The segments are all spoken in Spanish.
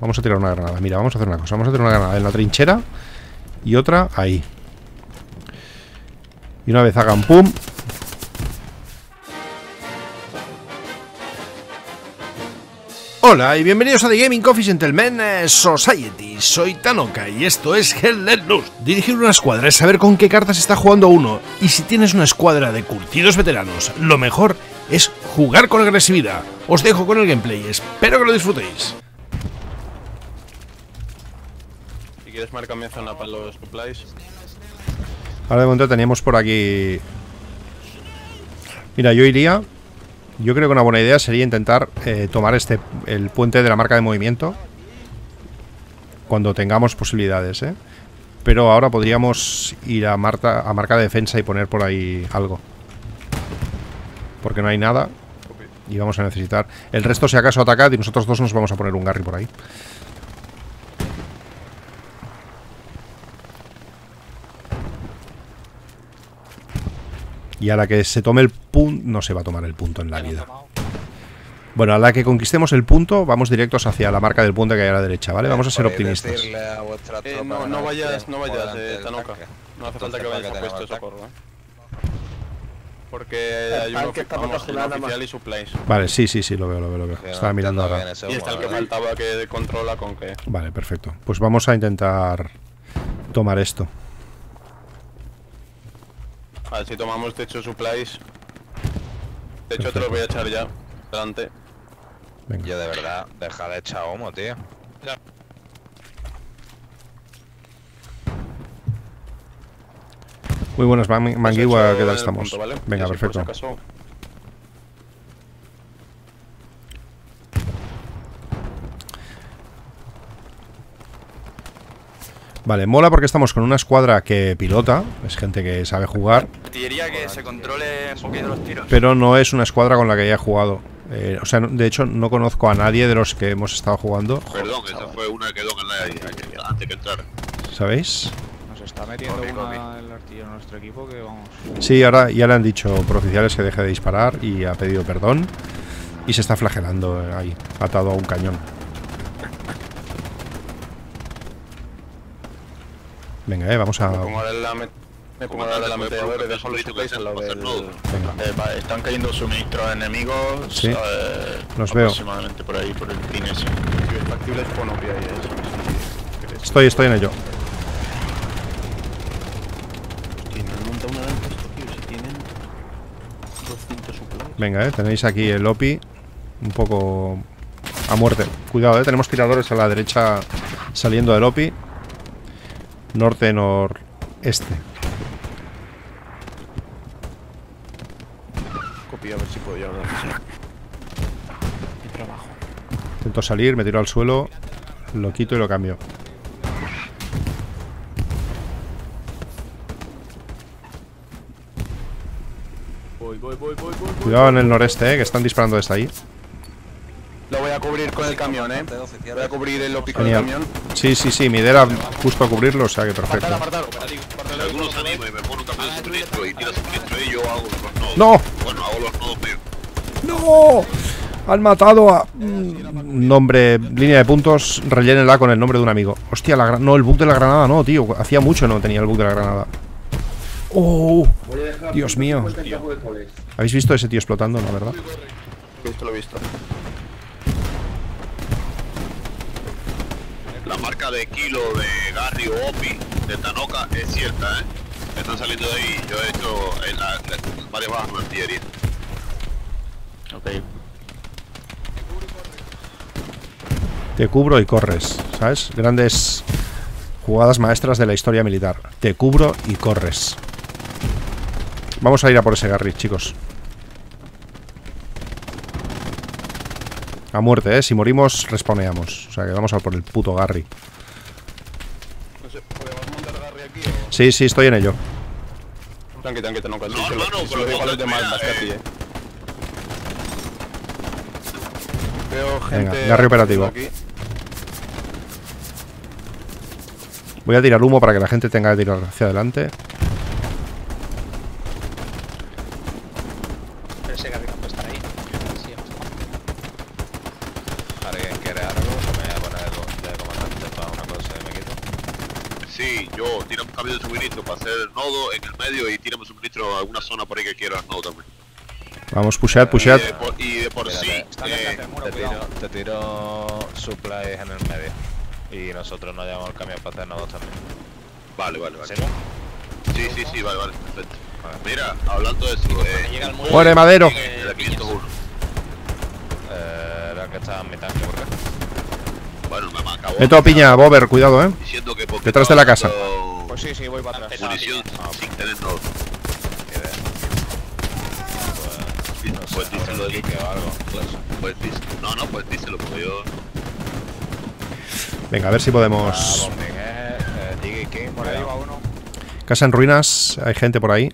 Vamos a tirar una granada. Mira, vamos a hacer una cosa. Vamos a tirar una granada en la trinchera y otra ahí. Y una vez hagan pum. Hola y bienvenidos a The Gaming Coffee Gentlemen eh, Society. Soy Tanoka y esto es Hell Let Loose. Dirigir una escuadra es saber con qué cartas está jugando uno. Y si tienes una escuadra de curtidos veteranos, lo mejor es jugar con agresividad. Os dejo con el gameplay. Espero que lo disfrutéis. Si quieres marca mi zona para los supplies. Ahora de momento teníamos por aquí... Mira, yo iría... Yo creo que una buena idea sería intentar eh, tomar este el puente de la marca de movimiento. Cuando tengamos posibilidades, ¿eh? Pero ahora podríamos ir a, Marta, a marca de defensa y poner por ahí algo. Porque no hay nada. Y vamos a necesitar... El resto, si acaso, atacad y nosotros dos nos vamos a poner un Garry por ahí. Y a la que se tome el punto... No se va a tomar el punto en la vida. Bueno, a la que conquistemos el punto, vamos directos hacia la marca del punto que hay a la derecha, ¿vale? Vamos a ser optimistas. Eh, no, no vayas, no vayas, eh, Tanoka. No hace falta que vayas a puesto de socorro, eh. Porque hay uno que está vamos, un protegido nada oficial y supplies. Vale, sí, sí, sí, lo veo, lo veo, lo veo. Estaba mirando ahora. Y está el que faltaba que controla con que... Vale, perfecto. Pues vamos a intentar tomar esto. A ver si tomamos techo supplies. De hecho te lo voy a echar ya. Delante. Venga. Yo de verdad, deja de echar humo, tío. Muy buenas, Man- Manguigua, Has ¿qué tal estamos? punto, ¿vale? Venga, perfecto. Vale, mola porque estamos con una escuadra que pilota, es gente que sabe jugar, Artillería que se controle un poquito los tiros. pero no es una escuadra con la que haya jugado. Eh, o sea, de hecho, no conozco a nadie de los que hemos estado jugando, Perdón, esa fue una que quedó en la, antes que entrar. ¿sabéis? Nos está metiendo una el artillero en nuestro equipo que vamos. Sí, ahora ya le han dicho por oficiales que deje de disparar y ha pedido perdón. Y se está flagelando ahí, atado a un cañón. Venga, eh, vamos a... Me pongo ahora en la met- me pongo la y dejo los supplies al lado del... Venga, Eh, están cayendo suministros enemigos. Sí. eh, Los veo. Aproximadamente por ahí, por el pin ese. Si es factible es con opia y eso. quieres. estoy, estoy en ello. Tienen monta una de esto, tío, si tienen 200 supplies. Venga, eh, tenéis aquí el OPI un poco a muerte. Cuidado, eh, tenemos tiradores a la derecha saliendo del OPI. Norte, noreste. Copia a ver si puedo llegar a la Mi trabajo. Intento salir, me tiro al suelo, lo quito y lo cambio. Voy, voy, voy, voy, voy. Cuidado en el noreste, eh, que están disparando desde ahí. Lo voy a cubrir con el camión, eh. Voy a cubrir el OPI con el Genial. camión. Sí, sí, sí, mi idea era justo a cubrirlo, o sea que perfecto. Si algunos se anima y me pone un cambio de suministro y tira suministro y yo hago los nodos. ¡No! Bueno, hago los nodos míos. ¡No! Han matado a... mm, Nombre, línea de puntos, rellénela con el nombre de un amigo. Hostia, la gra- no, el bug de la granada no, tío. Hacía mucho no tenía el bug de la granada. ¡Oh! Dios mío. ¿Habéis visto ese tío explotando, no, verdad? Visto lo visto. Marca de kilo de Gary o Opi de Tanoka es cierta, ¿eh? Están saliendo de ahí. Yo he hecho en la, la- varias bajas de artillería. Ok. Te cubro y corres, ¿sabes? Grandes jugadas maestras de la historia militar. Te cubro y corres. Vamos a ir a por ese Garry, chicos. A muerte, ¿eh? Si morimos, respawneamos. O sea que vamos a por el puto Garry. No sé, ¿podemos montar Garry aquí o...? Sí, sí, estoy en ello. Tranqui, tranqui, te no No, no, no, Se pero lo digo a los demás, más que a eh. ti, eh. Veo Venga, gente... Garry operativo. aquí. Voy a tirar humo para que la gente tenga que tirar hacia adelante. Pero ese Garry no puede estar ahí. Sí, hemos tomado. ¿Alguien quiere algo? O me voy a poner algo. Sí, yo tiramos un cambio de suministro para hacer el nodo en el medio y tiramos suministro a alguna zona por ahí que quieras nodo también. Vamos, pushead, pushead. Y de por, y de por sí, eh, te, tiro, te tiro supplies en el medio. Y nosotros nos llevamos el camión para hacer nodos también. vale, vale, vale. ¿Sí? Sí, sí, sí, vale, vale, perfecto. Mira, hablando de eso, eh, Llega el muelle. Muere madero. eh, el piñas. 501. Eh, era el que estaba en mi tanque, ¿por qué? Bueno, me acabó Meto a piña, Bober, cuidado, eh. diciendo que porque Detrás de la casa. Pues sí, sí, voy para atrás. Munición sin tener nodo. Qué idea. Pues, díselo de dique o algo. Pues, pues díselo. No, no, pues díselo, porque yo... Venga, a ver si Ah, podemos... bombing, eh. Casa en ruinas, hay gente por ahí.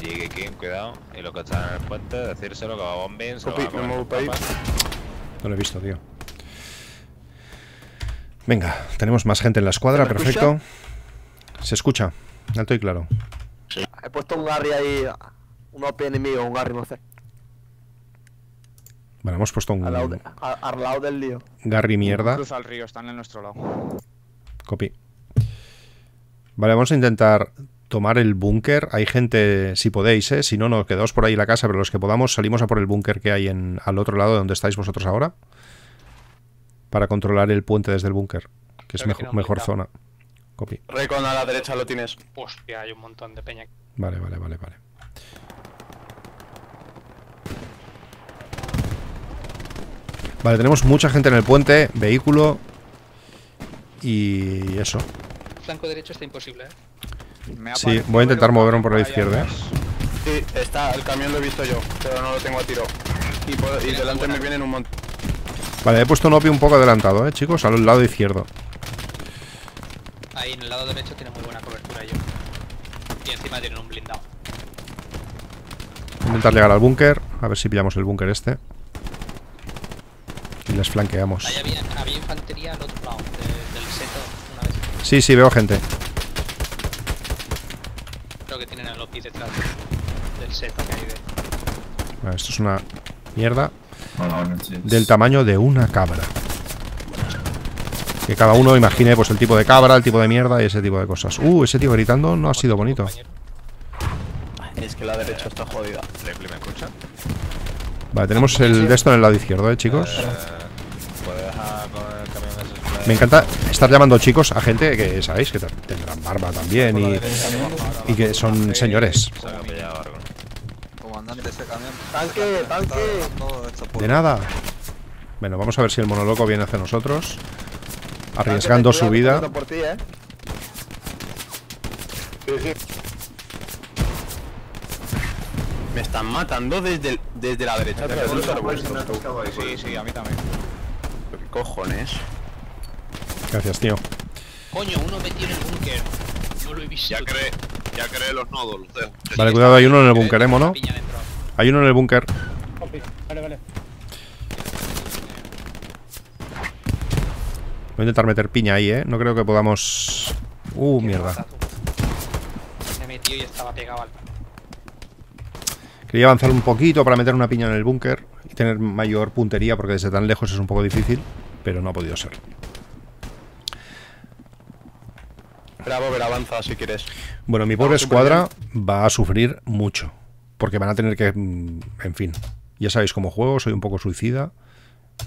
Diggy King, cuidado. Y los que están en el puente, decírselo que va bombing, se lo Copy, va a papas. No lo he visto, tío. Venga, tenemos más gente en la escuadra, ¿Se me perfecto. Se escucha, alto y claro. He puesto un Garry ahí, un OP enemigo, un Garry, no sé. Vale, hemos puesto Al lado, un de- al lado del lío. Garry mierda. Cruza el río, están en nuestro lado. Copy. Vale, vamos a intentar tomar el búnker. Hay gente, si podéis, ¿eh? Si no, no, quedaos por ahí en la casa, pero los que podamos salimos a por el búnker que hay en, al otro lado de donde estáis vosotros ahora. Para controlar el puente desde el búnker, que es Creo mejor, mejor zona. Copy. Recon a la derecha lo tienes. Hostia, hay un montón de peña. Vale, vale, vale, vale. Vale, tenemos mucha gente en el puente, vehículo y eso. Flanco derecho está imposible, eh. Me Sí, voy a intentar moverme por la izquierda, ¿eh? Sí, está, el camión lo he visto yo, pero no lo tengo a tiro. Y, por- y delante me vienen un montón. Vale, he puesto un OPI un poco adelantado, eh, chicos, al lado izquierdo. Ahí en el lado derecho tiene muy buena cobertura yo. Y encima tienen un blindado. Voy a intentar llegar al búnker, a ver si pillamos el búnker este. Y les flanqueamos. Ahí había, había infantería al otro lado de- del seto una vez. Sí, sí, veo gente. Creo que tienen a Loki detrás del seto que hay de. Vale, esto es una mierda del tamaño de una cabra. Que cada uno imagine pues el tipo de cabra, el tipo de mierda y ese tipo de cosas. Uh, ese tío gritando no ha sido bonito. Es que la derecha está jodida. ¿me escucha? Vale, tenemos el de esto en el lado izquierdo, eh, chicos. Me encanta estar llamando chicos a gente que sabéis que tendrán barba también y, y que son señores. Tanque, tanque. De nada. Bueno, vamos a ver si el monoloco viene hacia nosotros. Arriesgando su vida. Eh. Me están matando desde, el- desde la derecha. Sí, sí, a mí también. ¿Qué cojones? Gracias, tío. Coño, uno metido en el búnker. No lo he visto. Ya creé, ya creé los nodos, los dejo. Vale, cuidado, hay uno en el búnker, ¿eh, mono? Hay uno en el búnker. Vale, vale. Voy a intentar meter piña ahí, ¿eh? No creo que podamos... Uh, mierda. Me metió y estaba pegado al. Quería avanzar un poquito para meter una piña en el búnker y tener mayor puntería porque desde tan lejos es un poco difícil, pero no ha podido ser. Bravo, ver, avanza si quieres. Bueno, mi pobre escuadra va a sufrir mucho. Porque van a tener que... mm, En fin. Ya sabéis cómo juego, soy un poco suicida.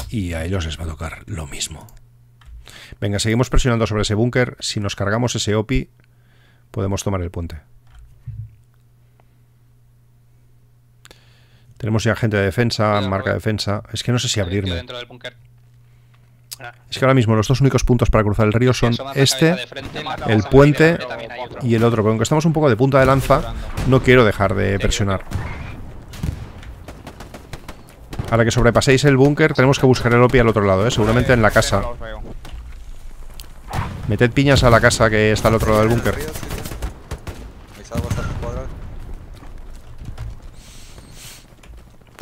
Y a ellos les va a tocar lo mismo. Venga, seguimos presionando sobre ese búnker. Si nos cargamos ese OPI, podemos tomar el puente. Tenemos ya gente de defensa, marca de Robert. defensa. Es que no sé si abrirme. dentro del búnker. Es que ahora mismo los dos únicos puntos para cruzar el río son este el puente y el otro. Pero aunque estamos un poco de punta de lanza, no quiero dejar de presionar. Ahora que sobrepaséis el búnker, tenemos que buscar el OPI al otro lado, ¿eh? seguramente en la casa. Meted piñas a la casa que está al otro lado del búnker.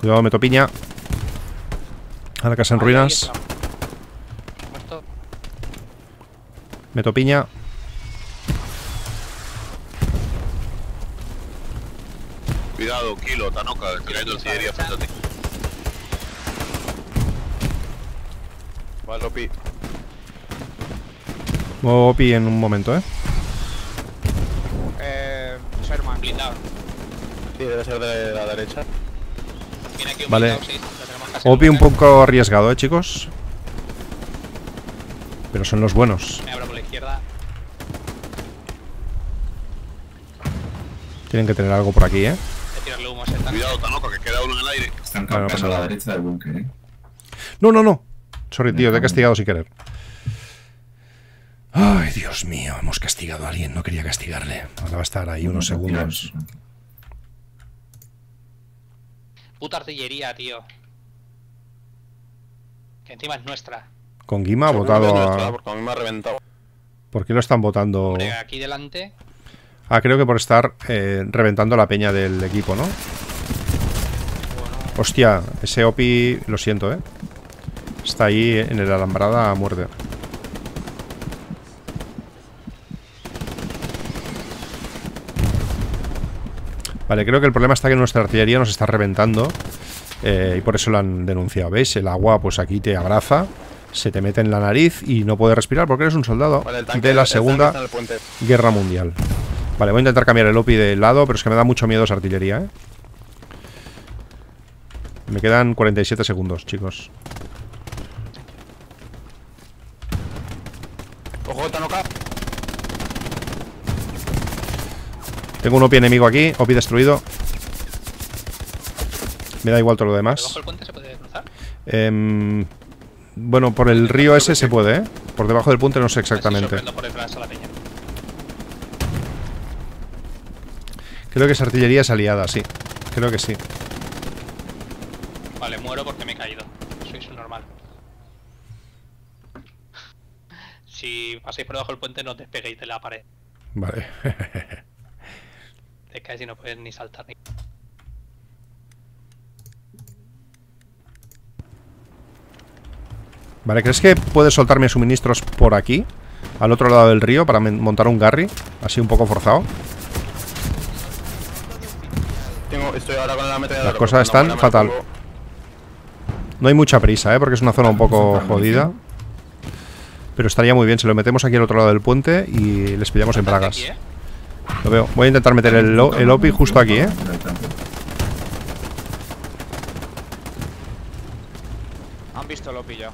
Cuidado, meto piña. A la casa en ruinas. está. Muerto. Meto piña. Cuidado, Kilo, Tanoka, estoy cayendo artillería frente a ti. Vale, Lopi. Muevo OPI en un momento, ¿eh? Eh. Sherman. Blindado. Sí, debe ser de la derecha. Viene aquí un Vale. blindado, sí. OPI un poco arriesgado, ¿eh, chicos? Pero son los buenos. Me abro por la izquierda. Tienen que tener algo por aquí, ¿eh? Tirarle humo a. Cuidado, que queda uno en el aire. Están Vale, no a la derecha del búnker, ¿eh? No, no, no. Sorry, tío, te he castigado sin querer. Ay, Dios mío, hemos castigado a alguien. No quería castigarle. Ahora va a estar ahí unos segundos. Puta artillería, tío. Que encima es nuestra. Con Guima ha votado a... Porque a mí me ha reventado. ¿Por qué lo están votando? Hombre, aquí delante. Ah, creo que por estar eh, reventando la peña del equipo, ¿no? Hostia, ese OPI, lo siento, ¿eh? Está ahí en el alambrada a muerte. Vale, creo que el problema está que nuestra artillería nos está reventando eh, y por eso lo han denunciado. ¿Veis? El agua pues aquí te abraza, se te mete en la nariz y no puedes respirar porque eres un soldado Vale, el tanque, de la Segunda. Guerra Mundial. Vale, voy a intentar cambiar el OPI de lado, pero es que me da mucho miedo esa artillería, ¿eh? Me quedan 47 segundos, chicos. Ojo, Tanoka. Tengo un OPI enemigo aquí, OPI destruido. Me da igual todo lo ¿Debajo demás. del puente se puede cruzar? Em, bueno, por el río ese se puede, ¿eh? Por debajo del puente no sé exactamente. Así sorprendo por detrás a la peña. Creo que esa artillería es aliada, sí. Creo que sí. Vale, muero porque me he caído. Un normal. Si pasáis por debajo del puente, no os despeguéis de la pared. Vale. Te caes y no puedes ni saltar ni. vale, ¿crees que puedes soltarme suministros por aquí? Al otro lado del río para montar un Garry. Así un poco forzado. Tengo, estoy ahora con la ametralladora. Las cosas están fatal. No hay mucha prisa, ¿eh? Porque es una zona un poco jodida. Pero estaría muy bien si lo metemos aquí al otro lado del puente y les pillamos en bragas. Aquí, ¿eh? Lo veo. Voy a intentar meter el, lo- el OPI justo aquí, ¿eh? Han visto lo pillado.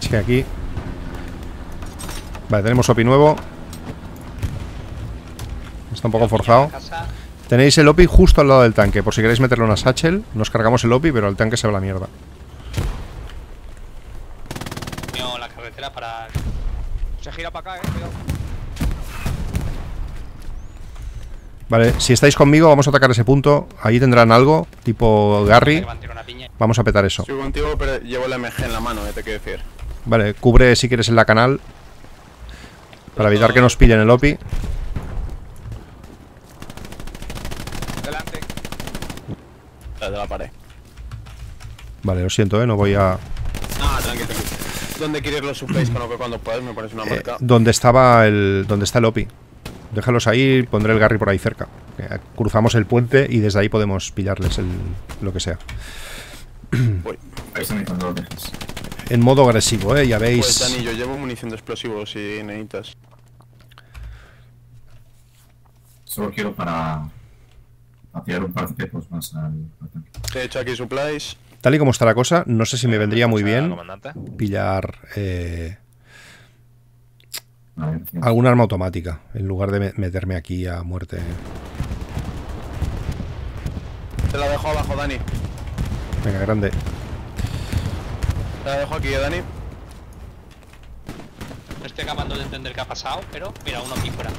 Sí, aquí. Vale, tenemos OPI nuevo. Está un poco forzado. Tenéis el OPI justo al lado del tanque. Por si queréis meterle una satchel, nos cargamos el OPI, pero el tanque se va a la mierda. mío la carretera para. Se gira para acá, eh. Cuidado. Vale, si estáis conmigo, vamos a atacar ese punto. Ahí tendrán algo, tipo Garry. Vamos a petar eso. Estoy contigo, pero llevo el MG en la mano, eh, te quiero decir. Vale, cubre si quieres en la canal. Para evitar que nos pillen el OPI. Delante. De la pared. Vale, lo siento, ¿eh? No voy a... Ah, tranqui, tranqui. ¿Dónde quieres los supplies? Con lo que cuando puedas me pones una eh, marca. donde estaba el... Donde está el OPI. Déjalos ahí, pondré el Garry por ahí cerca. Eh, Cruzamos el puente y desde ahí podemos pillarles el... Lo que sea. Voy. Ahí están. En modo agresivo, ¿eh? Ya veis... Pues Dani, yo llevo munición de explosivos si necesitas. Solo quiero para... tirar un par de pepos más al, he hecho aquí supplies. Tal y como está la cosa, no sé si me vendría muy bien pillar eh, algún arma automática en lugar de me- meterme aquí a muerte. Te la dejo abajo, Dani. Venga, grande. Te la dejo aquí, eh, Dani. No estoy acabando de entender qué ha pasado, pero mira, uno aquí fuera.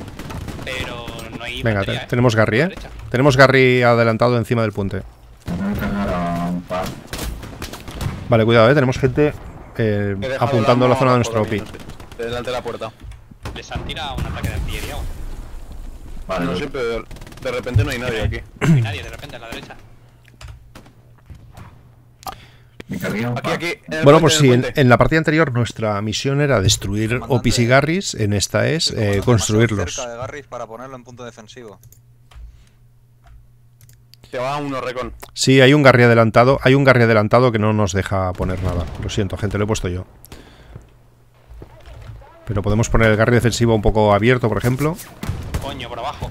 Pero no hay. Venga, batería, te- ¿eh? tenemos Garry, ¿eh? derecha. Tenemos Garry adelantado encima del puente. Voy a cargar a un par. Vale, cuidado, ¿eh? Tenemos gente eh, apuntando a la zona de nuestro sé. Delante de la puerta. Les han tirado un ataque de artillería. Vale, No sé, pero de, repente no hay nadie aquí. No hay nadie de repente a la derecha. Me cargué a un Aquí, par. aquí. Bueno, pues sí, en, en la partida anterior nuestra misión era destruir Comandante. OPIs y Garrys. En esta es eh, construirlos. cerca de Garris para ponerlo en punto defensivo. Te va uno, Recon. Sí, hay un Garry adelantado. Hay un Garry adelantado que no nos deja poner nada. Lo siento, gente, lo he puesto yo. Pero podemos poner el Garry defensivo un poco abierto, por ejemplo. Coño, por abajo.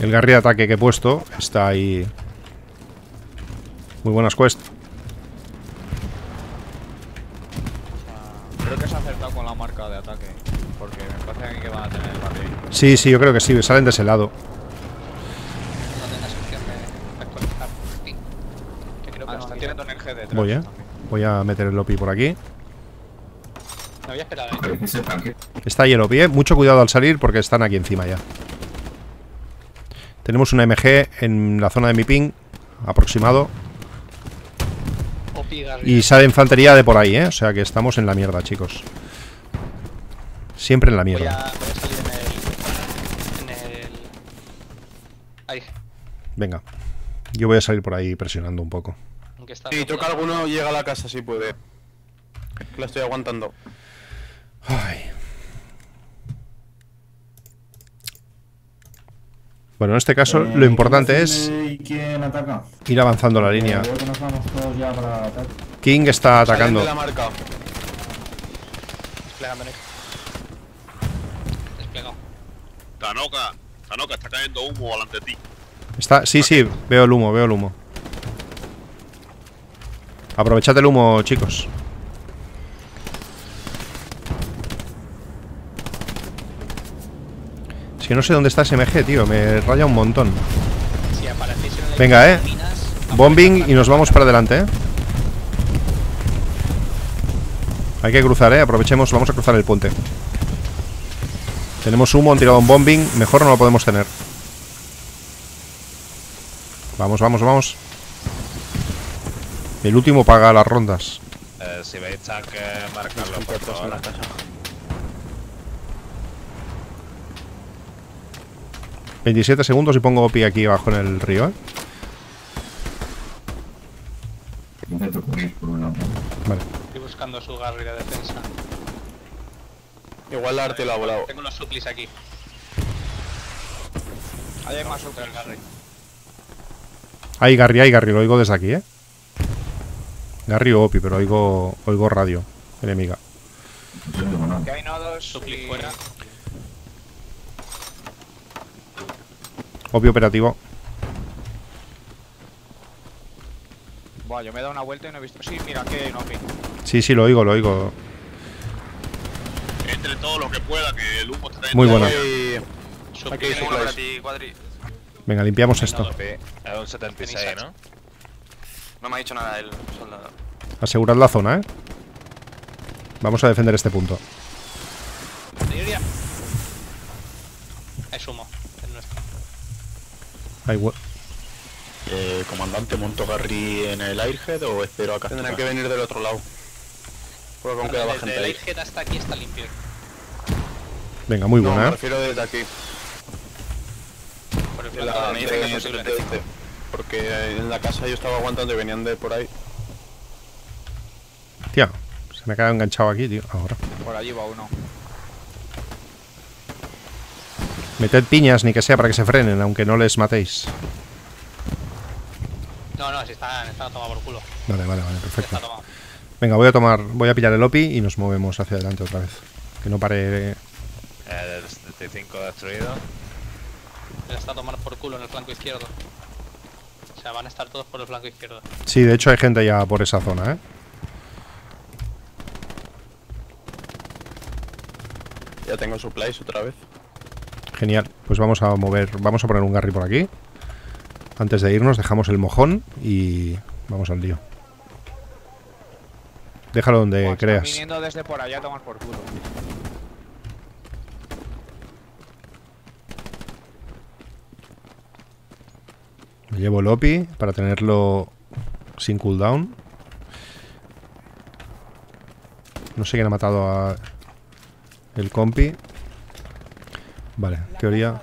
El Garry de ataque que he puesto está ahí. Muy buenas quest. Creo que se ha acertado con la marca de ataque. Porque me parece que van a tener el barril. Sí, sí, yo creo que sí, salen de ese lado. No tengas opción de actualizar. Sí. Que creo que Ah, no. Voy, eh. también. Voy a meter el Lopi por aquí. Me voy a esperar tanque. Está ahí el Lopi, eh. Mucho cuidado al salir porque están aquí encima ya. Tenemos una MG en la zona de mi ping, aproximado. Y sale infantería de por ahí, ¿eh? O sea que estamos en la mierda, chicos. Siempre en la Voy a, mierda. voy a salir en el. En el. Ahí. Venga. Yo voy a salir por ahí presionando un poco. Si toca alguno, llega a la casa si puede. La estoy aguantando. Ay. Bueno, en este caso lo importante es ¿Y quién ataca? ir avanzando la línea. Creo que nos vamos todos ya para. King está atacando. la marca. Desplegando. Desplegado. Tanoka, Tanoka, está cayendo humo delante de ti. Está, sí, sí, veo el humo, veo el humo. Aprovechad el humo, chicos. Es que no sé dónde está ese MG, tío. Me raya un montón. Si en. Venga, eh. minas, Bombing y nos vamos para adelante, ¿eh? Hay que cruzar, ¿eh? Aprovechemos, vamos a cruzar el puente. Tenemos humo, han tirado un bombing. Mejor no lo podemos tener. Vamos, vamos, vamos. El último paga las rondas. Eh, si veis tanque, marcarlo por en la casa. 27 segundos y pongo OPI aquí abajo en el río, ¿eh? Intento cubrir por un lado. Vale. Estoy buscando su Garry de defensa. Igual la arte la ha volado. Tengo unos suplis aquí. Ahí hay más el Garry. Hay Garry, hay Garry, lo oigo desde aquí, ¿eh? Garry o OPI, pero oigo, oigo radio enemiga. Que hay nodos Supli y- OPI operativo. Buah, yo me he dado una vuelta y no he visto. Sí, mira, aquí hay un. Sí, sí, lo oigo, lo oigo. Entre todo lo que pueda, que el humo está. Muy buena. Supli Aquí hay ti, Cuadri. Venga, limpiamos esto. Un 76, ¿no? No me ha dicho nada el soldado. Asegurad la zona, ¿eh? Vamos a defender este punto. Artillería. Es humo. Es nuestro. Hay Eh, comandante, ¿monto Garry en el Airhead o espero a Tendrán capturar? que venir del otro lado. Porque aún quedaba gente el. Airhead hasta aquí está limpio. Venga, muy No, me buena, ¿eh? refiero desde aquí. Por el la- derecho. de- que es posible. de este. Porque en la casa yo estaba aguantando y venían de por ahí. Tía, se me ha quedado enganchado aquí, tío. Ahora. Por allí va uno. Meted piñas, ni que sea para que se frenen, aunque no les matéis. No, no, si están, están tomados por culo. Vale, vale, vale, perfecto. está. Venga, voy a tomar, voy a pillar el OPI y nos movemos hacia adelante otra vez. Que no pare. El 75 destruido. Ya está a tomar por culo en el flanco izquierdo. O sea, van a estar todos por el flanco izquierdo. Sí, de hecho hay gente ya por esa zona, ¿eh? Ya tengo supplies otra vez. Genial. Pues vamos a mover, vamos a poner un Garry por aquí. Antes de irnos dejamos el mojón y vamos al lío. Déjalo donde creas. viniendo desde por allá a tomar por culo. Me llevo el OPI para tenerlo sin cooldown. No sé quién ha matado a el compi. Vale, teoría.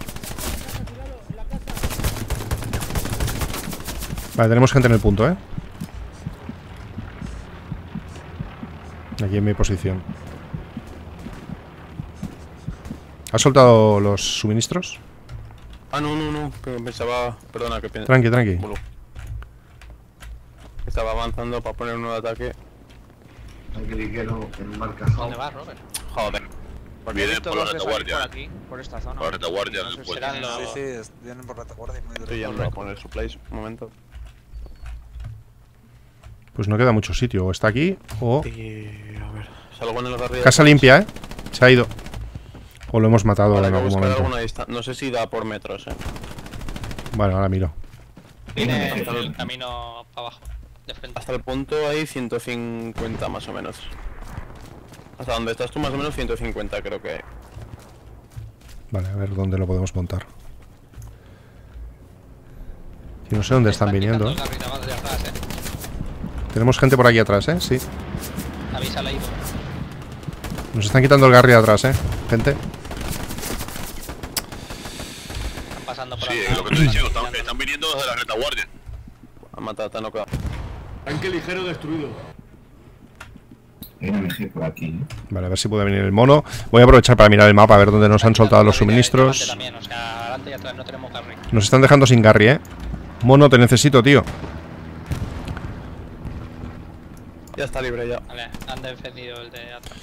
Vale, tenemos gente en el punto, ¿eh? Aquí en mi posición. ¿Has soltado los suministros? Ah, no, no, no. Que pensaba. Perdona, que pensaba. Tranqui, tranqui. Estaba avanzando para poner un nuevo ataque. Angeliquero en marca ¿Dónde vas, Robert? Joder. Vienen Visto por la dos retaguardia. por aquí, por esta zona. Por la retaguardia No del sé si puente. serán los- Sí, sí, vienen por retaguardia y muy Estoy yendo a poner supplies. Un momento. Pues no queda mucho sitio. O está aquí o... A ver. Salgo en el. Casa limpia, ¿eh? Se ha ido. O lo hemos matado Vale, en algún momento. No sé si da por metros, eh. Bueno, ahora miro. Tiene el camino para abajo, de frente. Hasta el punto hay 150 más o menos. Hasta donde estás tú más o menos 150 creo que. Vale, a ver dónde lo podemos montar. Y no sé dónde están viniendo, ¿eh? Atrás, eh. Tenemos gente por aquí atrás, ¿eh? Sí. Avísale ahí. Nos están quitando el garry de atrás, ¿eh? Gente. Están pasando por Sí, lo que estoy diciendo, están, están viniendo desde la retaguardia. Han matado a Tanoka. Tanque ligero destruido. Hay una MG por aquí. ¿eh? Vale, a ver si puede venir el mono. Voy a aprovechar para mirar el mapa, a ver dónde nos han soltado los suministros. También, o sea, adelante y atrás no tenemos garry. Nos están dejando sin garry, ¿eh? Mono, te necesito, tío. Ya está libre ya. Vale, han defendido el de atrás.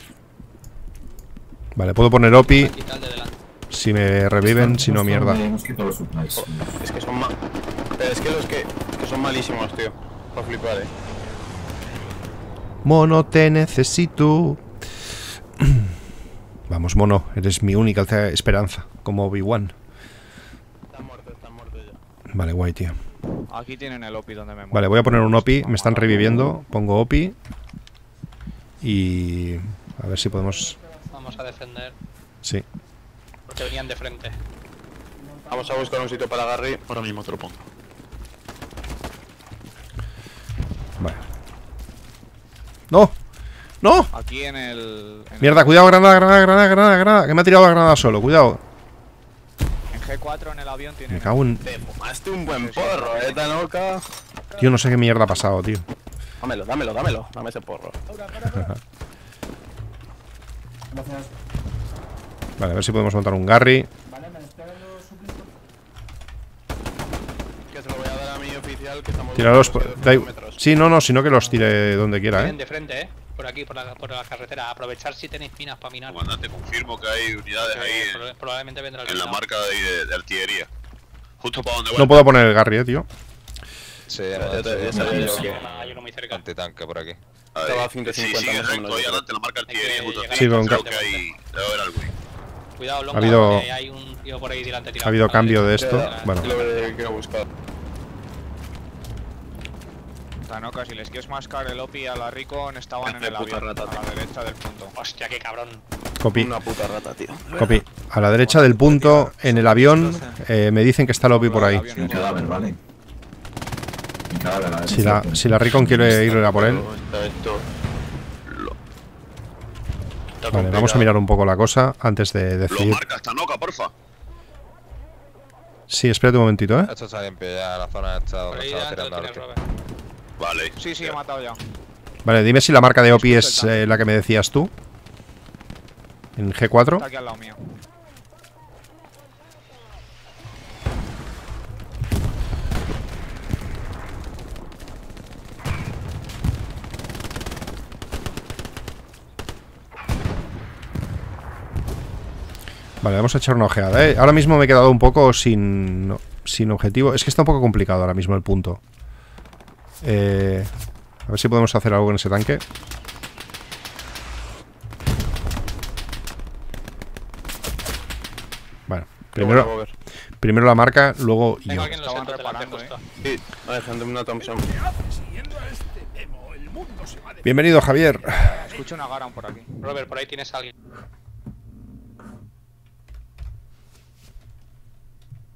Vale, puedo poner OPI. Si me reviven, si no, mierda. Supplies. Es que son ma... Pero es que los que, que son malísimos, tío. Para flipar, eh. Mono, te necesito. Vamos, mono, eres mi única esperanza, como Obi-Wan. Están muertos, están muertos ya. Vale, guay, tío. Aquí tienen el OPI donde me muevo. Vale, voy a poner un OPI, me están reviviendo. Pongo OPI. Y. A ver si podemos. Vamos a defender. Sí. Porque venían de frente. Vamos a buscar un sitio para Garry. Ahora mismo te lo pongo. Vale. ¡No! ¡No! Aquí en el. en Mierda, cuidado, granada, granada, granada, granada, granada. Que me ha tirado la granada solo, cuidado. el- En G4 en el avión tienen. Me cago en. Te fumaste un buen porro, eh, Tanoka. Tío, no sé qué mierda ha pasado, tío. Dámelo, dámelo, dámelo. Dame ese porro. Vale, a ver si podemos montar un Garry. Que se lo voy a dar a mi oficial que estamos... Tíralos. por-. Sí, no, no, sino que los tire donde quiera, eh. de frente, eh. Por aquí, por la, por la carretera. Aprovechar si tenéis minas para minar. Comandante, confirmo que hay unidades ahí proba- probablemente vendrá el en, en la marca de, de artillería. Justo para donde No puedo poner el Garry, eh, tío. Sí, te- yo Hay uno- Hay uno muy cerca. antitanque por aquí. A Sí, 150 sigue más o recto ahí adelante, la marca artillería justo. Sí, Creo que hay, debe haber algo ahí. Cuidado, Longa, Ha habido- hay un tío por ahí delante tirado. Ha habido A la cambio de esto. Bueno, Lo que buscar. Tanoka, si les quieres mascar el OPI a la Ricon, estaban en el puta avión. rata, a la derecha del punto. Hostia, qué cabrón. copy. Una puta rata, tío. Copy. A la derecha del punto, en el avión, eh, me dicen que está el OPI por ahí. Mi cadáver, vale. Mi cadáver a la Si la, si la Recon quiere ir a por él. Está está Vale, vamos a mirar un poco la cosa antes de Lo decir. Tanoka, porfa. Sí, espérate un momentito, eh. Esto está limpio ya, la zona está delante tirando. Robert. Vale. Sí, sí, he matado ya. Vale, dime si la marca de OPI es eh, la que me decías tú. En G4. Está aquí al lado mío. Vale, vamos a echar una ojeada, ¿eh? Ahora mismo me he quedado un poco sin, no, sin objetivo. Es que está un poco complicado ahora mismo el punto. Eh, a ver si podemos hacer algo en ese tanque. Bueno, primero, Robert. primero la marca, luego Tengo yo. Estaban reparando, justo. Sí, en una Thompson. Bienvenido, Javier. Escucho una Garan por aquí. Robert, por ahí tienes a alguien.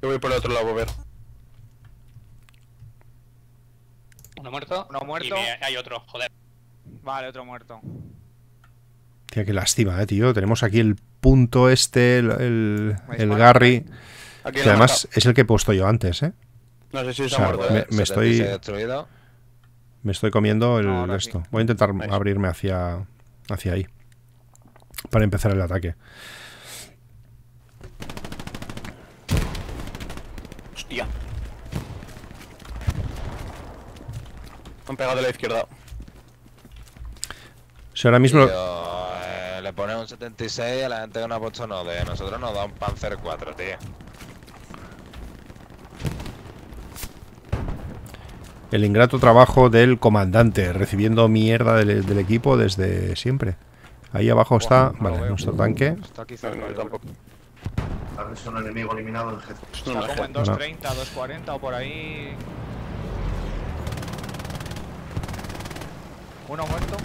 Yo voy por el otro lado a ver. Uno muerto. Uno muerto. Y me- hay otro, joder. Vale, otro muerto. Tía, qué lástima, eh, tío. Tenemos aquí el punto este, el, el, el. Garry. Que además es el que he puesto yo antes, ¿eh? No sé si o se sea, muerto. me- eh. me estoy- 76 destruido. Me estoy comiendo el No, ahora esto. sí. Voy a intentar abrirme hacia, hacia ahí. Para empezar el ataque. Hostia. Han pegado de la izquierda. Si ahora mismo... Tío, eh, le pones un 76 a la gente que no ha puesto no de nosotros nos da un Panzer 4, tío. El ingrato trabajo del comandante, recibiendo mierda del, del equipo desde siempre. Ahí abajo está, vale, nuestro tanque. Está aquí No, cerca. no, yo tampoco. Es un enemigo eliminado en. No, Está como en No. 230, 240 o por ahí. Uno muerto.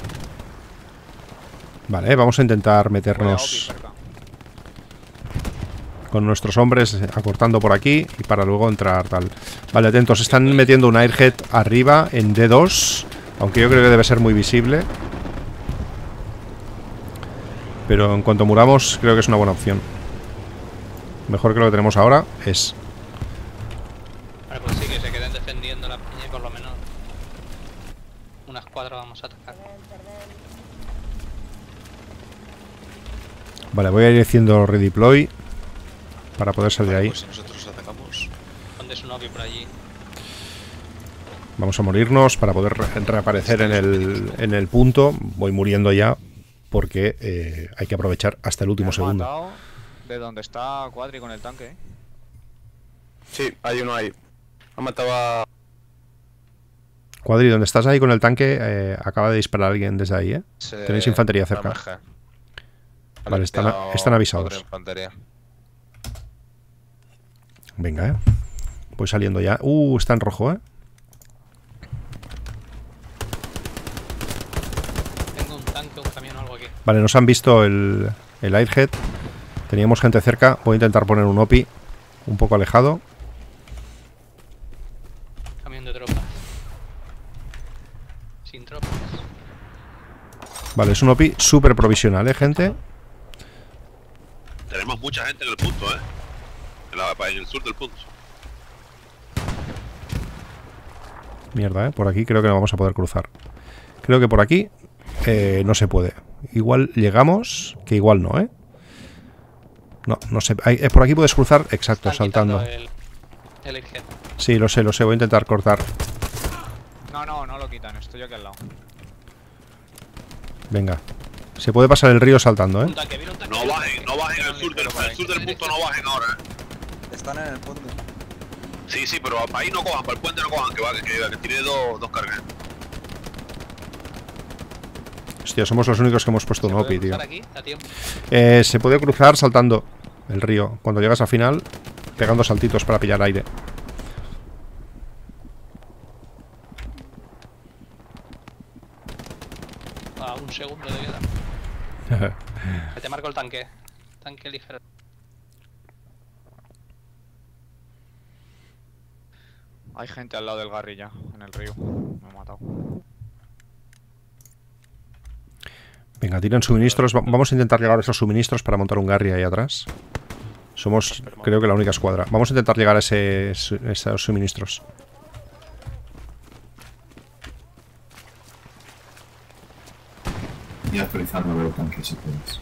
Vale, vamos a intentar meternos con nuestros hombres acortando por aquí y para luego entrar tal. Vale, atentos, están metiendo un airhead arriba en D2, aunque yo creo que debe ser muy visible. Pero en cuanto muramos, creo que es una buena opción. Mejor que lo que tenemos ahora es... Vale, pues sí, que se queden defendiendo la peña y por lo menos una escuadra vamos a atacar. Vale, voy a ir haciendo redeploy para poder salir ahí. Pues si nosotros atacamos. ¿Dónde es un Obi por allí? Vamos a morirnos para poder re- reaparecer en el, en el punto. Voy muriendo ya porque eh, hay que aprovechar hasta el último segundo. matado de donde está Quadri con el tanque. ¿eh? Sí, hay uno ahí. Ha matado a... Cuadri, donde estás ahí con el tanque, eh, acaba de disparar alguien desde ahí, ¿eh? Se- Tenéis infantería cerca. Vale, están, avisados. Venga, ¿eh? Voy saliendo ya. Uh, está en rojo, ¿eh? Tengo un tanque, un camión o algo aquí. Vale, nos han visto el, el airhead. Teníamos gente cerca. Voy a intentar poner un OPI un poco alejado. Camión de tropas. Sin tropas. Vale, es un OPI súper provisional, ¿eh, gente? Tenemos mucha gente en el punto, ¿eh? En, la- en el sur del punto. Mierda, ¿eh? Por aquí creo que no vamos a poder cruzar. Creo que por aquí eh, no se puede. Igual llegamos, que igual no, ¿eh? No, no sé. Ahí, eh, por aquí puedes cruzar, exacto, Están saltando. El, el. Sí, lo sé, lo sé. Voy a intentar cortar. No, no, no lo quitan. Estoy aquí al lado. Venga. Se puede pasar el río saltando, ¿eh? Tanque. No bajen, no bajen al sur del, al sur del punto, no bajen ahora. ¿eh? Están en el punto. Sí, sí, pero para ahí no cojan, para el puente no cojan, que va, que, que, que tiene dos, dos cargas. Hostia, somos los únicos que hemos puesto ¿Se un puede OPI, tío. aquí? Eh, se puede cruzar saltando el río. Cuando llegas al final, pegando saltitos para pillar aire. A un segundo de vida. Que te marco el tanque. Tanque ligero. Hay gente al lado del Garry ya, en el río. Me ha matado. Venga, tiran suministros. Va- Vamos a intentar llegar a esos suministros para montar un Garry ahí atrás. Somos, creo que la única escuadra. Vamos a intentar llegar a ese, su- esos suministros. Y actualizando el tanque si puedes.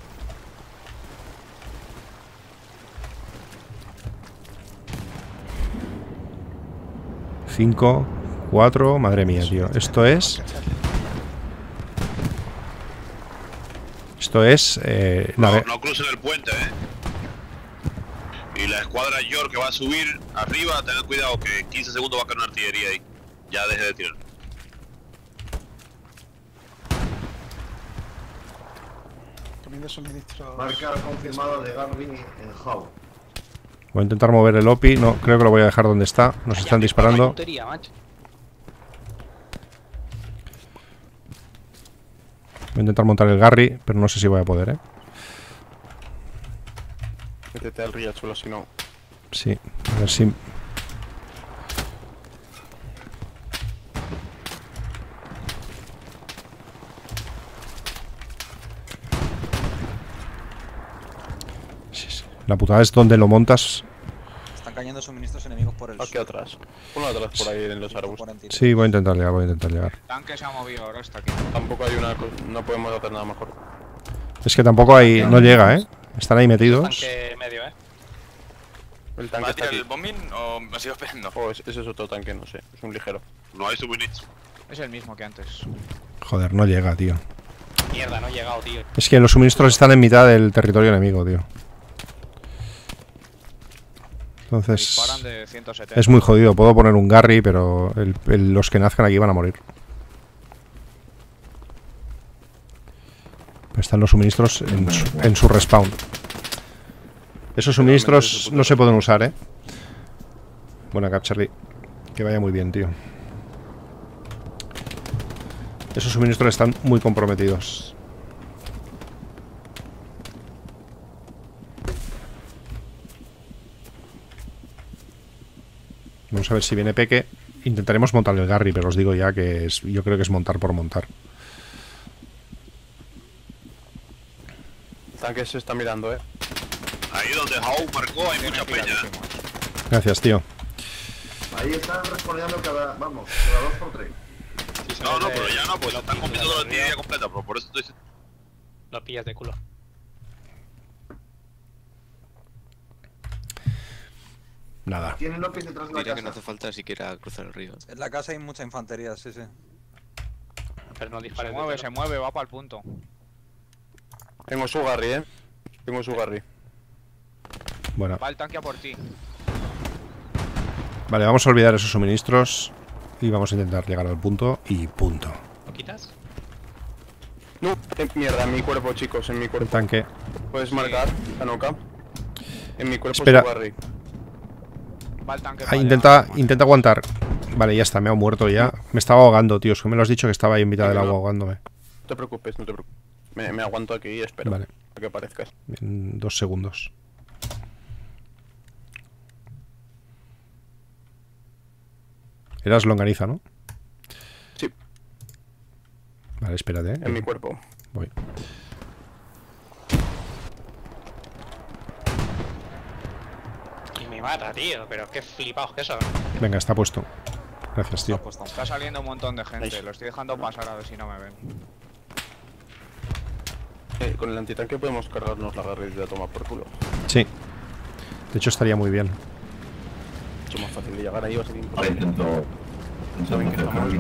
Cinco, cuatro, madre mía, tío. Esto es. Esto es. Eh, No, nave- no crucen el puente, ¿eh? Y la escuadra York que va a subir arriba, tengan cuidado que en 15 segundos va a caer una artillería ahí. Ya deje de tirar. Marca confirmada de Garvin en How. Voy a intentar mover el OPI. No, creo que lo voy a dejar donde está. Nos están disparando. Voy a intentar montar el Garry, pero no sé si voy a poder, ¿eh? Métete al riachuelo si no. Sí, a ver si. Sí, sí. La putada es donde lo montas. Están cayendo suministros enemigos por el Aquí sur. atrás. Uno atrás por ahí en los arbustos. 43. Sí, voy a intentar llegar, voy a intentar llegar. El tanque se ha movido ahora, está aquí. Tampoco hay una... No podemos hacer nada mejor. Es que tampoco hay. No llega, ¿eh? Están ahí metidos. Tanque medio, eh. El ¿Va tanque a está tirar aquí. el bombing o me sigo esperando? Oh, es- ese es otro tanque, no sé. Es un ligero. No hay suministro. Es el mismo que antes. Joder, no llega, tío. Mierda, no he llegado, tío. Es que los suministros están en mitad del territorio enemigo, tío. Entonces... Disparan de 170. Es muy jodido. Puedo poner un Garry, pero el- el- los que nazcan aquí van a morir. Están los suministros en su, en su respawn. Esos suministros no se pueden usar, ¿eh? Buena cap, Charlie. Que vaya muy bien, tío. Esos suministros están muy comprometidos. Vamos a ver si viene Peque. Intentaremos montar el Garry, pero os digo ya que es, yo creo que es montar por montar. El tanque se está mirando, eh. Ahí donde Hau marcó hay mucha peña. Gracias, tío. Ahí están respondiendo cada, vamos, cada dos por tres. No, no, pero ya no, pues están completando la artillería completa, pero por eso estoy. Lo pillas de culo. Nada. Tienen López detrás de la Diría que no hace falta siquiera cruzar el río. En la casa hay mucha infantería, sí, sí. Pero no Se dispares. de mueve, se mueve, va para el punto. Tengo su Garry, eh. Tengo su Garry. Bueno, Va el tanque a por ti. vale, vamos a olvidar esos suministros y vamos a intentar llegar al punto y punto. ¿Lo quitas? No, mierda, en mi cuerpo, chicos, en mi El cuerpo. tanque. Puedes marcar, Tanoka. En mi cuerpo Espera. su Garry. Ah, intenta, intenta aguantar. Vale, ya está, me ha muerto ya. Me estaba ahogando, tío. Es que me lo has dicho que estaba ahí en mitad del agua ahogándome. No te preocupes, no te preocupes. Me, me aguanto aquí y espero Vale. a que aparezcas. En dos segundos. Eras longaniza, ¿no? Sí. Vale, espérate. ¿eh? En mi cuerpo. Voy. Me mata, tío. Pero qué flipados que son. Venga, está puesto. Gracias, tío. Está saliendo un montón de gente. Lo estoy dejando pasar a ver si no me ven. Eh, con el antitanque podemos cargarnos la Garry de la toma por culo. Sí. De hecho, estaría muy bien. Mucho más fácil de llegar ahí va a ser imposible. intento. Saben que estamos-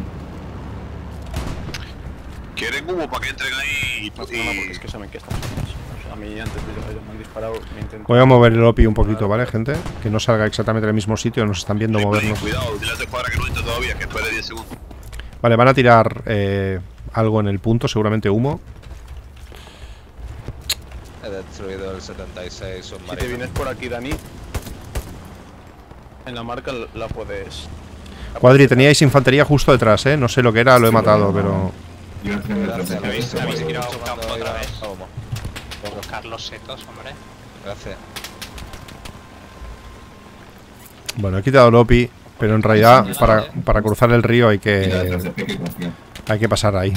Quieren humo para que entren ahí No, no, y... no, porque es que saben que estamos. A mí antes de llegar me han disparado, me intentan. Voy a mover el OPI un poquito, ¿vale, gente? Que no salga exactamente del mismo sitio. Nos están viendo movernos. Cuidado, dile a este cuadra que no entre todavía, que espere 10 segundos. Vale, van a tirar eh, algo en el punto, seguramente humo. He destruido el 76 Si te submarino. vienes por aquí, Dani, en la marca la puedes. Cuadri, teníais infantería justo detrás, ¿eh? No sé lo que era, lo he matado, pero... Yo Buscar los setos, hombre. Gracias. Bueno, he quitado el OPI, pero en realidad para, para cruzar el río hay que, hay que pasar ahí.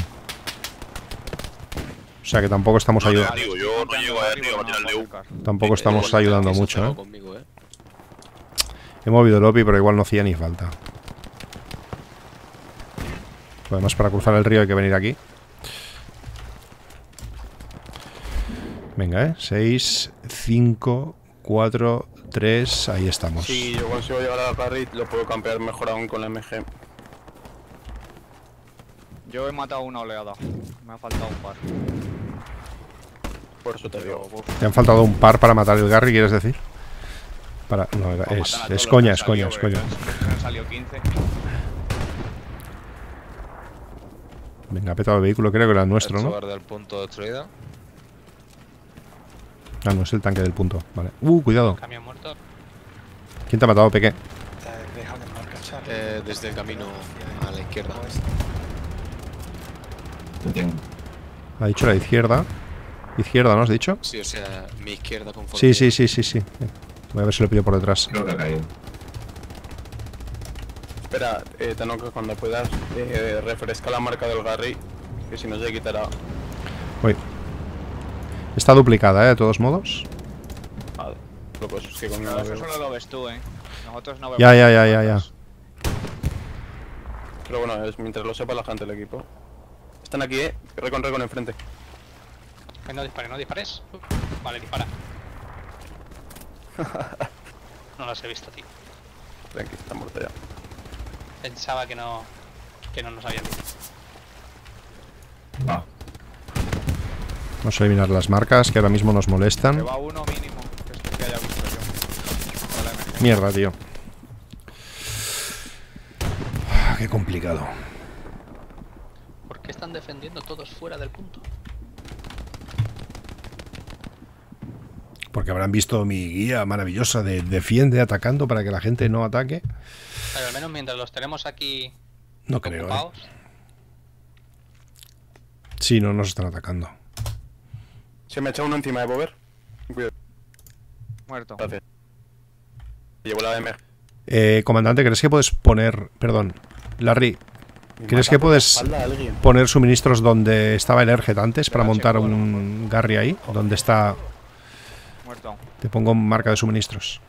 O sea que tampoco estamos ayudando. digo, yo no llego a arriba a tirar de humo. Tampoco estamos ayudando mucho, ¿eh? eh. He movido el OPI, pero igual no hacía ni falta. Además, para cruzar el río hay que venir aquí. Venga, ¿eh? 6, 5, 4, 3... Ahí estamos. Si yo consigo llegar a la Garry, lo puedo campear mejor aún con la MG. Yo he matado una oleada. Me ha faltado un par. Por eso te digo. Te han faltado un par para matar el Garry, ¿quieres decir? Para... No, era- es, es coña, es coña, es coña. porque Me han salido 15. Venga, ha petado el vehículo, creo que era el nuestro, ¿no? del punto destruido. Ah, no, es el tanque del punto. Vale. Uh, cuidado. Camión muerto. ¿Quién te ha matado, Peque? Eh, desde el camino a la izquierda. Lo tengo. Ha dicho la izquierda. Izquierda, ¿no has dicho? Sí, o sea, mi izquierda conforme. Sí, sí, sí, sí, sí. Voy a ver si lo pillo por detrás. Creo que ha caído. Espera, eh, Tanoka, cuando puedas, eh, refresca la marca del Garry, que si no se quitará. Uy. Está duplicada, ¿eh? De todos modos. Vale. Pero pues es que con la eso solo lo ves tú, eh. Nosotros no vemos. Ya, ya, ya, ya, ya. Pero bueno, es mientras lo sepa la gente del equipo. Están aquí, eh. Recon, recon enfrente. Que no dispares, no dispares. Vale, dispara. No las he visto, tío. Tranqui, está muerto ya. Pensaba que no. que no nos habían visto. Va. Vamos a eliminar las marcas que ahora mismo nos molestan. Se va uno mínimo. Que es que haya visto yo. Vale, MG. Mierda, tío. Ah, Qué complicado. ¿Por qué están defendiendo todos fuera del punto? Porque habrán visto mi guía maravillosa de defiende atacando para que la gente no ataque. Pero al menos mientras los tenemos aquí No creo, ¿eh? Sí, no nos están atacando. Se me ha echado uno encima de Bober. Cuidado. Muerto. Gracias. Llevo la MG. Eh, comandante, ¿crees que puedes poner... Perdón, Larry, ¿crees que puedes poner suministros donde estaba el Erget antes para montar un Garry ahí? Donde está... Muerto. Te pongo marca de suministros.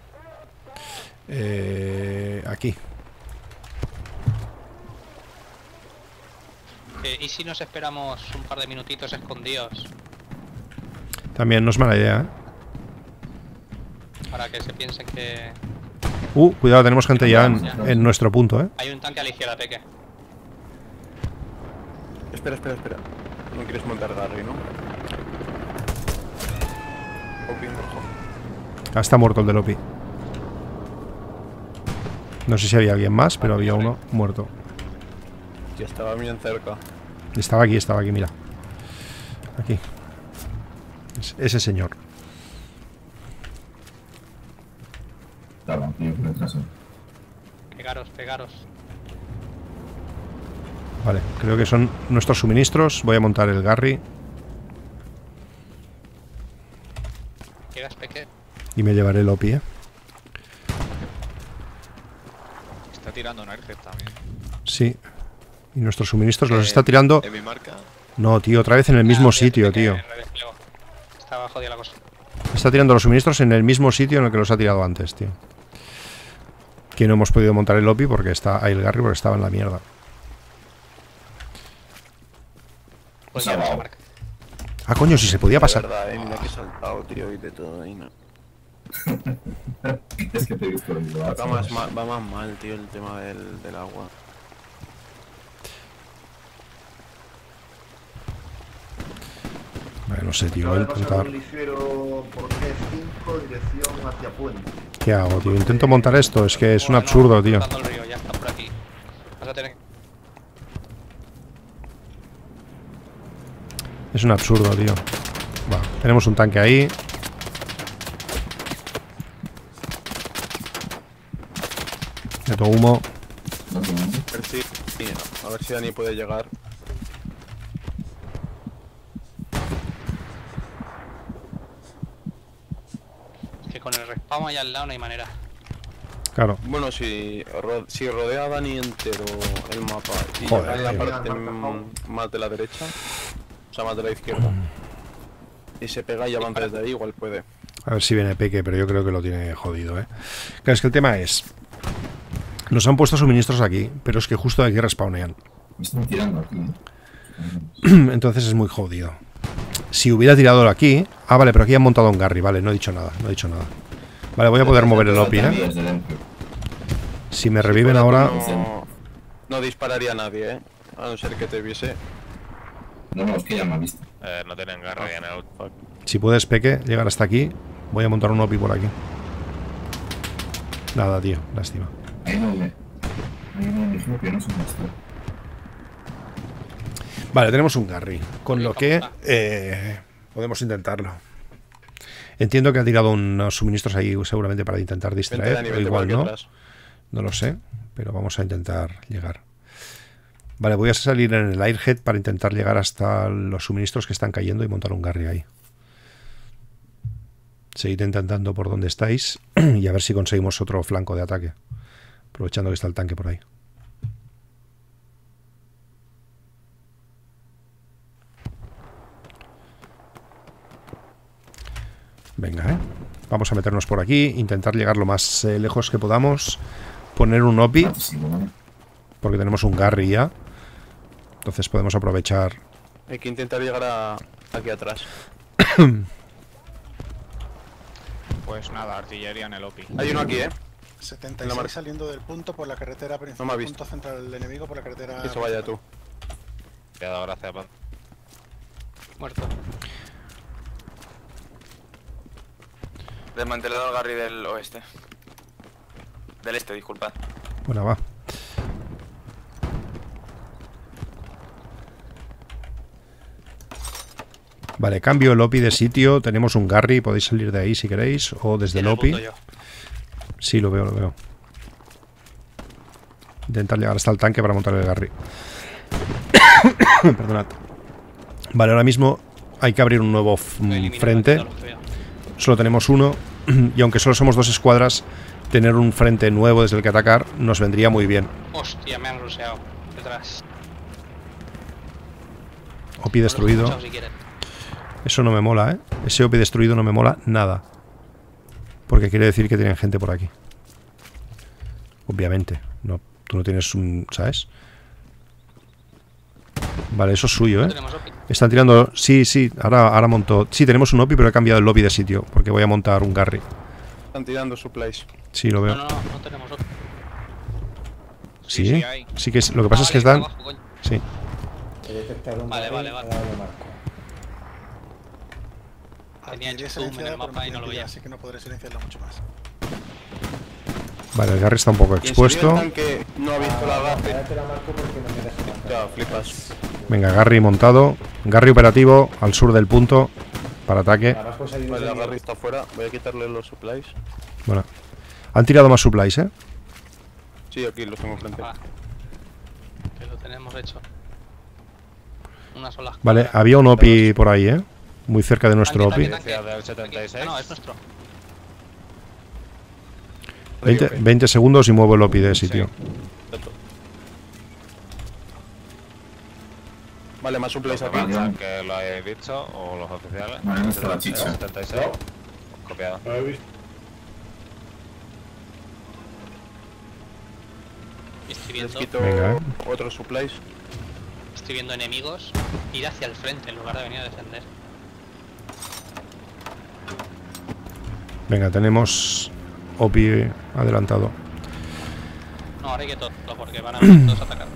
Eh, aquí. eh, ¿y si nos esperamos un par de minutitos escondidos También no es mala idea, ¿eh? para que se piensen que Uh, cuidado, tenemos gente ya en, en nuestro punto, ¿eh? hay un tanque a la izquierda, Peque? Espera, espera, espera. No quieres montar Garry, ¿no? Opi rojo. Ah, está muerto el de Lopi. No sé si había alguien más, pero había uno muerto. Ya estaba bien cerca. Estaba aquí, estaba aquí, mira. Aquí. Es- ese señor. Pegaros, pegaros. Vale, creo que son nuestros suministros. Voy a montar el Garry Llegas, Peque. y me llevaré el Opi, ¿eh? Está tirando un también. Sí. Y nuestros suministros los Eh, está tirando... En mi marca. No, tío, otra vez en el mismo sitio, tío. Estaba jodida la cosa. Está tirando los suministros en el mismo sitio en el que los ha tirado antes, tío. Que no hemos podido montar el Opi porque está ahí el Garry porque estaba en la mierda. Pues ya. Ah, coño, si se podía pasar. verdad, eh, mira que he saltado, tío, y de todo ahí, no. Es que te he visto el Va más, mal, va más mal, tío, el tema del, del agua. Vale, no sé, tío, voy a Acaba de pasar intentar... un ligero por G5 dirección hacia Puente. ¿Qué hago, tío? Intento montar esto, es que es un absurdo, tío. El Es un absurdo, tío. Va, tenemos un tanque ahí. Meto humo. A ver si, a ver si Dani puede llegar. Respawn allá al lado no hay manera. Claro. Bueno, si, ro- si rodea a Dani entero el mapa y Joder, en tío. la parte mm, más de la derecha, o sea, más de la izquierda, y se pega y avanza desde ahí, igual puede. A ver si viene Peque, pero yo creo que lo tiene jodido, ¿eh? Claro, es que el tema es... Nos han puesto suministros aquí, pero es que justo de aquí respawnean. Me están tirando aquí. eh. Entonces es muy jodido. Si hubiera tirado aquí... Ah, vale, pero aquí han montado un Garry, vale, no he dicho nada, no he dicho nada. Vale, voy a poder mover el OPI, ¿eh? Si me reviven ahora... No, no dispararía a nadie, ¿eh? A no ser que te viese. No, no, es que ya me ha visto. Eh, no tienen garra en el... Si puedes, Peque, llegar hasta aquí, voy a montar un OPI por aquí. Nada, tío, lástima. Ahí no me. Ahí no me dijo que no se me está. Vale, tenemos un Garry, con lo que eh, podemos intentarlo. Entiendo que ha tirado unos suministros ahí seguramente para intentar Vente, distraer, Dani, o vente igual no. atrás. No lo sé, pero vamos a intentar llegar. Vale, voy a salir en el airhead para intentar llegar hasta los suministros que están cayendo y montar un Garry ahí. Seguid intentando por donde estáis y a ver si conseguimos otro flanco de ataque. Aprovechando que está el tanque por ahí. Venga, ¿eh? Vamos a meternos por aquí, intentar llegar lo más eh, lejos que podamos, poner un OPI, porque tenemos un Garry ya. Entonces podemos aprovechar. Hay que intentar llegar a aquí atrás. Pues nada, artillería en el OPI. Hay uno aquí, ¿eh? 76 saliendo del punto por la carretera principal. No me ha visto. Punto central del enemigo por la carretera. Que se vaya tú. Cuidado, gracias, Pan. Muerto. Desmantelado el Garry del oeste. Del este, disculpad. Bueno, va. Vale, cambio el OPI de sitio. Tenemos un Garry, podéis salir de ahí si queréis. O desde el OPI. Sí, lo veo, lo veo. Intentar llegar hasta el tanque para montar el Garry. Perdonad. Vale, ahora mismo hay que abrir un nuevo frente. Solo tenemos uno. Y aunque solo somos dos escuadras, tener un frente nuevo desde el que atacar nos vendría muy bien. Hostia, me han ruseado. Detrás. OPI destruido. Eso no me mola, ¿eh? Ese OP destruido no me mola nada. Porque quiere decir que tienen gente por aquí. Obviamente. No, tú no tienes un... ¿Sabes? Vale, eso es suyo, ¿eh? Están tirando... Sí, sí, ahora, ahora monto... Sí, tenemos un OPI, pero he cambiado el lobby de sitio. Porque voy a montar un Garry. Están tirando supplies. Sí, lo veo. No, no, no tenemos OPI. Sí, sí, sí, que es... Lo que pasa es que están... Sí. Vale, vale, vale. Tenía hecho zoom en el mapa y no lo veía. Así que no podré silenciarlo mucho más. Vale, el Garry está un poco expuesto. no ha visto la flipas. Venga, Garry montado. Garry operativo al sur del punto para ataque. Vale, el Garry está fuera. Voy a quitarle los supplies. Bueno. Han tirado más supplies, ¿eh? Sí, aquí los tengo enfrente. Ah, que lo tenemos hecho. Una sola. Vale, había un OPI por ahí, ¿eh? Muy cerca de nuestro OPI. No, es nuestro. 20, 20 segundos y muevo el OPI de sitio. Vale, más supplies aquí. que lo hayáis visto o los oficiales. Vale, no está la chicha. 76. Copiado. Lo he visto. Estoy viendo, quito Venga, eh. otros supplies. estoy viendo enemigos ir hacia el frente en lugar de venir a defender. Venga, tenemos OPI adelantado. No, ahora hay que todo, porque van a todos atacar.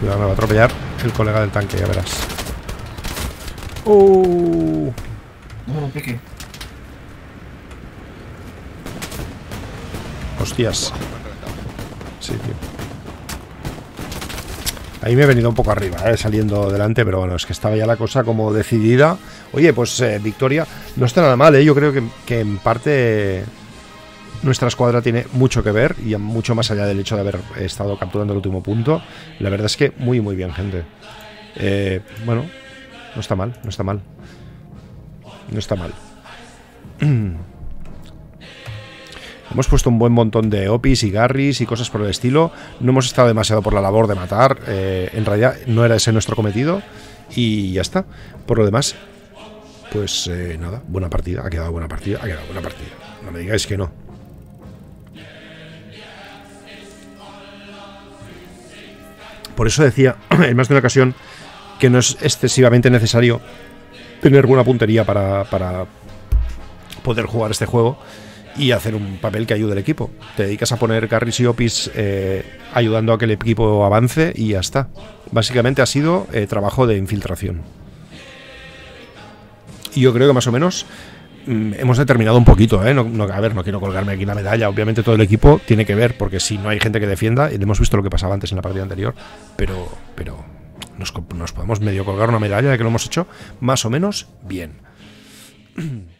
Cuidado, me va a atropellar el colega del tanque, ya verás. ¡Uh! No, no pique. Hostias. Sí, tío. Ahí me he venido un poco arriba, eh, saliendo delante, pero bueno, es que estaba ya la cosa como decidida. Oye, pues eh, victoria no está nada mal, ¿eh? Yo creo que, que en parte nuestra escuadra tiene mucho que ver y mucho más allá del hecho de haber estado capturando el último punto. La verdad es que muy, muy bien, gente. Eh, bueno, no está mal, no está mal. No está mal. Hemos puesto un buen montón de opis y garris y cosas por el estilo. No hemos estado demasiado por la labor de matar. eh, en realidad no era ese nuestro cometido. Y ya está. Por lo demás, pues eh, nada, buena partida. Ha quedado buena partida. Ha quedado buena partida. No me digáis que no. Por eso decía en más de una ocasión que no es excesivamente necesario tener buena puntería para, poder jugar este juego y hacer un papel que ayude al equipo. Te dedicas a poner carries y opis eh, ayudando a que el equipo avance y ya está. Básicamente ha sido eh, trabajo de infiltración. Y yo creo que más o menos hemos determinado un poquito, ¿eh? No, a ver, no quiero colgarme aquí una medalla. Obviamente todo el equipo tiene que ver, porque si no hay gente que defienda, hemos visto lo que pasaba antes en la partida anterior, pero, pero nos, nos podemos medio colgar una medalla de que lo hemos hecho más o menos bien.